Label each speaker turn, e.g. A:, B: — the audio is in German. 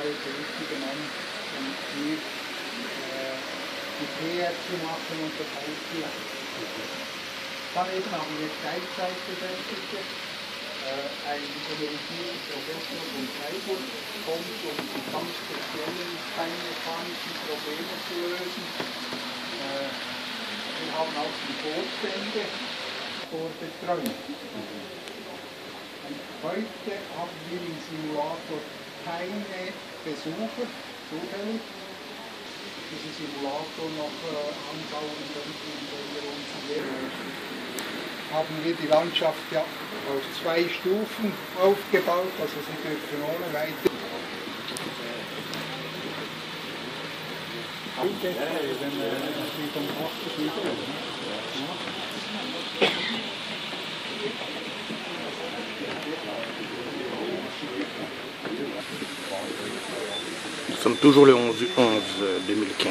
A: der richtige Mann, um hier äh, die PR zu machen und das auszuleiten. Dann eben haben wir Teilzeitbeschäftigte, äh, ein emeritierter Professor von Freiburg kommt, um die ganz speziellen feinmechanischen Probleme zu lösen. Äh, wir haben auch die Vorstände vorbetreut. Und heute haben wir im Simulator keine Besucher, zufällig. Diesen Simulator noch äh, anschauen könnten, wenn wir uns hier haben wir die Landschaft ja auf zwei Stufen aufgebaut, also sie dürfen ohne weiter. Heute, wenn wir natürlich um 8 Uhr
B: Nous sommes toujours le 11 du 11 2015.